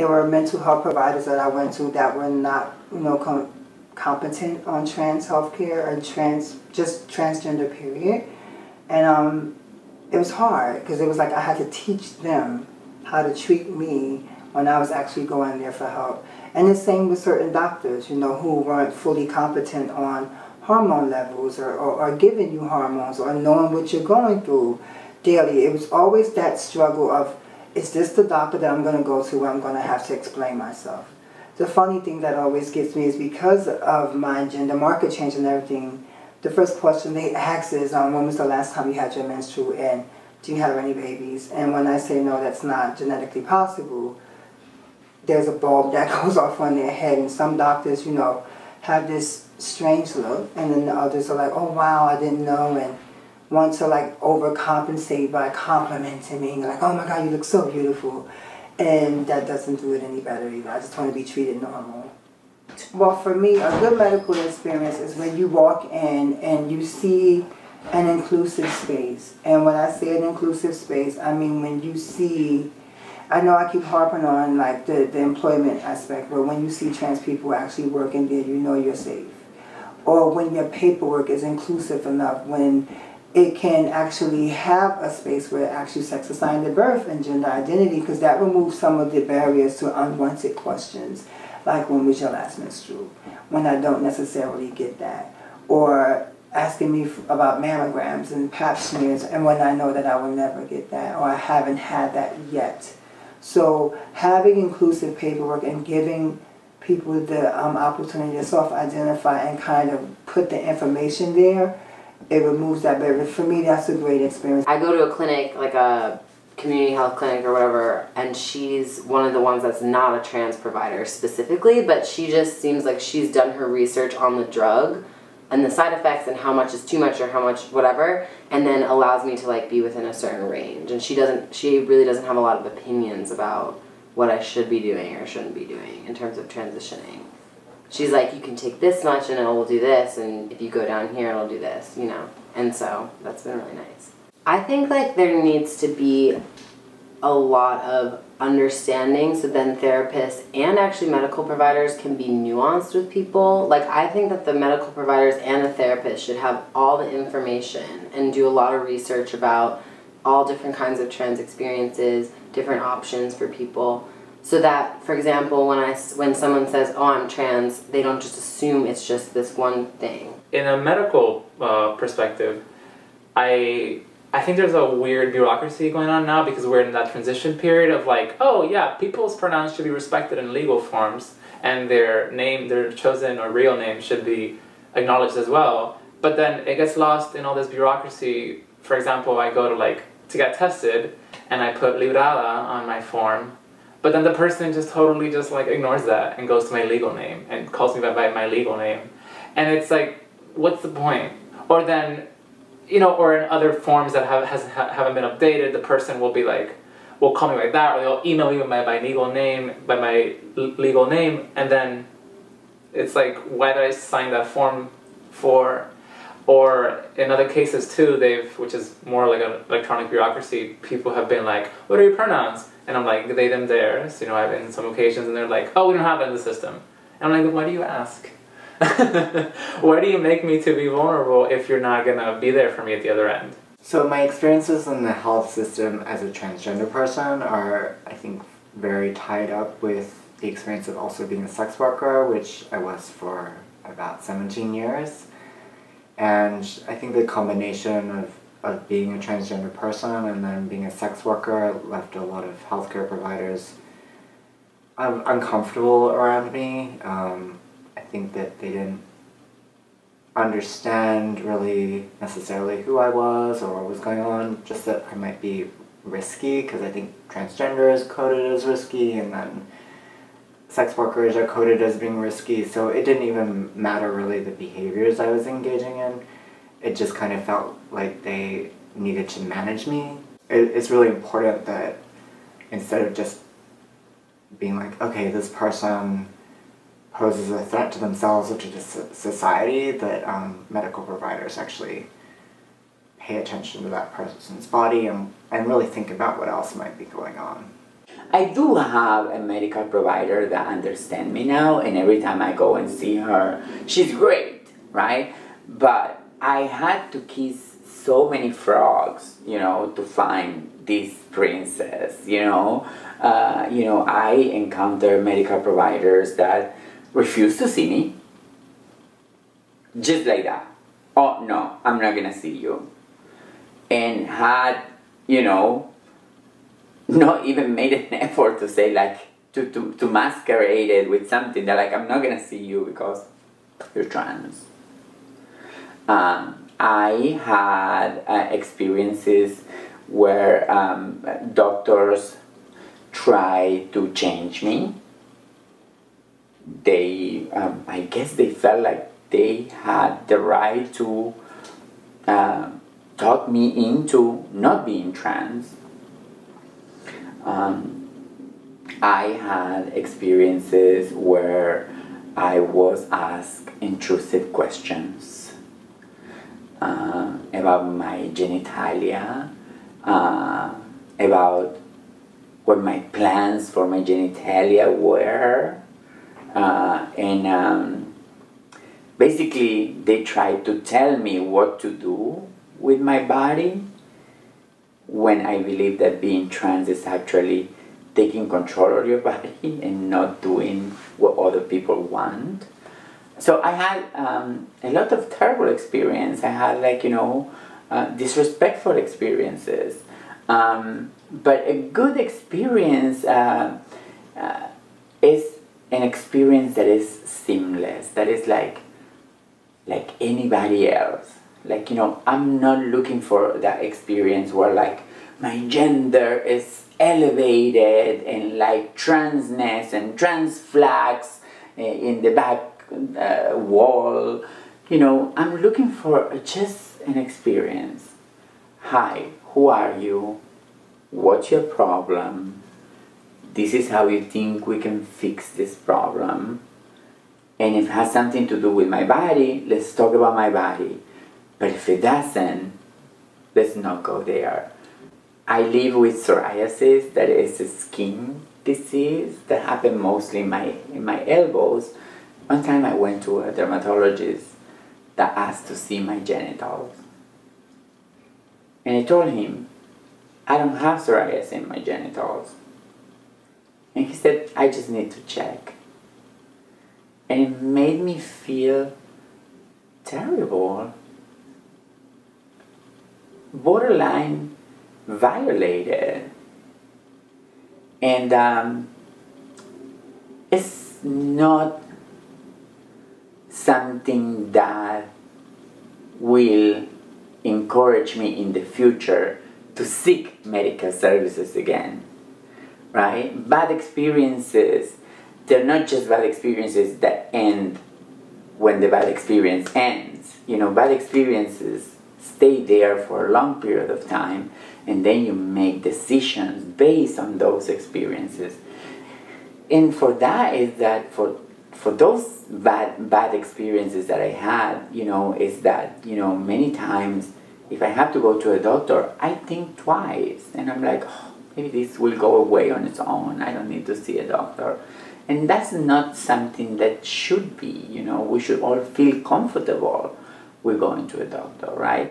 there were mental health providers that I went to that were not, you know, com- competent on trans healthcare and trans, just transgender period. And um, it was hard because it was like I had to teach them how to treat me when I was actually going there for help. And the same with certain doctors, you know, who weren't fully competent on hormone levels or, or, or giving you hormones or knowing what you're going through daily. It was always that struggle of, is this the doctor that I'm going to go to where I'm going to have to explain myself? The funny thing that always gets me is because of my gender marker change and everything, the first question they ask is, um, when was the last time you had your menstrual and do you have any babies? And when I say no, that's not genetically possible, there's a bulb that goes off on their head. And some doctors, you know, have this strange look, and then the others are like, oh wow, I didn't know, and want to like overcompensate by complimenting me, like, oh my god, you look so beautiful. And that doesn't do it any better either. I just want to be treated normal. Well, for me, a good medical experience is when you walk in and you see an inclusive space. And when I say an inclusive space, I mean when you see, I know I keep harping on like the, the employment aspect, but when you see trans people actually working there, you know you're safe. Or when your paperwork is inclusive enough, when it can actually have a space where actually sex assigned at birth and gender identity, because that removes some of the barriers to unwanted questions, like when was your last menstrual, when I don't necessarily get that. Or asking me about mammograms and pap smears, and when I know that I will never get that, or I haven't had that yet. So having inclusive paperwork and giving people the um, opportunity to self-identify and kind of put the information there, it removes that barrier. For me, that's a great experience. I go to a clinic, like a community health clinic or whatever, and she's one of the ones that's not a trans provider specifically, but she just seems like she's done her research on the drug and the side effects and how much is too much or how much whatever and then allows me to like be within a certain range and she doesn't she really doesn't have a lot of opinions about what I should be doing or shouldn't be doing in terms of transitioning she's like you can take this much and it will do this and if you go down here it'll do this you know? And so that's been really nice. I think like there needs to be a lot of understanding so then therapists and actually medical providers can be nuanced with people. Like i think that the medical providers and the therapist should have all the information and do a lot of research about all different kinds of trans experiences different options for people so that for example when i when someone says oh i'm trans they don't just assume it's just this one thing in a medical uh, perspective i I think there's a weird bureaucracy going on now because we're in that transition period of like, oh yeah, people's pronouns should be respected in legal forms and their name, their chosen or real name should be acknowledged as well. But then it gets lost in all this bureaucracy. For example, I go to like to get tested and I put librada on my form, but then the person just totally just like ignores that and goes to my legal name and calls me by, my legal name. And it's like, what's the point? Or then you know, or in other forms that have, has, haven't been updated, the person will be like, will call me like that, or they'll email me by my legal name, by my legal name, and then it's like, why did I sign that form for? Or in other cases too, they've, which is more like an electronic bureaucracy, people have been like, what are your pronouns? And I'm like, they, them, theirs. You know, I've in some occasions, and they're like, oh, we don't have that in the system. And I'm like, why do you ask? Why do you make me to be vulnerable if you're not gonna be there for me at the other end? So my experiences in the health system as a transgender person are, I think, very tied up with the experience of also being a sex worker, which I was for about 17 years. And I think the combination of, of being a transgender person and then being a sex worker left a lot of healthcare providers um, uncomfortable around me. Um, I think that they didn't understand really necessarily who I was or what was going on, just that I might be risky because I think transgender is coded as risky and then sex workers are coded as being risky, so it didn't even matter really the behaviors I was engaging in. It just kind of felt like they needed to manage me. It, it's really important that instead of just being like, okay, this person poses a threat to themselves or to the society that um, medical providers actually pay attention to that person's body and, and really think about what else might be going on. I do have a medical provider that understands me now, and every time I go and see her, she's great, right? But I had to kiss so many frogs, you know, to find this princess, you know. Uh, you know, I encounter medical providers that refuse to see me, just like that. Oh no, I'm not gonna see you, and had you know not even made an effort to say like to, to, to masquerade it with something that like I'm not gonna see you because you're trans. Um, I had uh, experiences where um, doctors try to change me. They, um, I guess, they felt like they had the right to uh, talk me into not being trans um, I had experiences where I was asked intrusive questions uh, about my genitalia, uh, about what my plans for my genitalia were, uh, and um, basically they tried to tell me what to do with my body when I believe that being trans is actually taking control of your body and not doing what other people want. So I had um, a lot of terrible experience. I had like you know uh, disrespectful experiences, um, but a good experience uh, uh, is an experience that is seamless. That is like like anybody else like you know i'm not looking for that experience where like my gender is elevated and like transness and trans flags eh, in the back uh, wall you know i'm looking for just an experience. Hi who are you? What's your problem? This is how you think we can fix this problem. And if it has something to do with my body let's talk about my body. But if it doesn't, let's not go there. I live with psoriasis, that is a skin disease that happened mostly in my, in my elbows. One time I went to a dermatologist that asked to see my genitals. And I told him, I don't have psoriasis in my genitals. And he said, I just need to check. And it made me feel terrible borderline violated. And um, it's not something that will encourage me in the future to seek medical services again. Right? Bad experiences, they're not just bad experiences that end when the bad experience ends. You know, bad experiences stay there for a long period of time and then you make decisions based on those experiences and for that is that for for those bad bad experiences that I had, you know, is that you know many times if I have to go to a doctor, I think twice, and I'm like, oh, maybe this will go away on its own. I don't need to see a doctor, and that's not something that should be. You know, we should all feel comfortable with going to a doctor, right?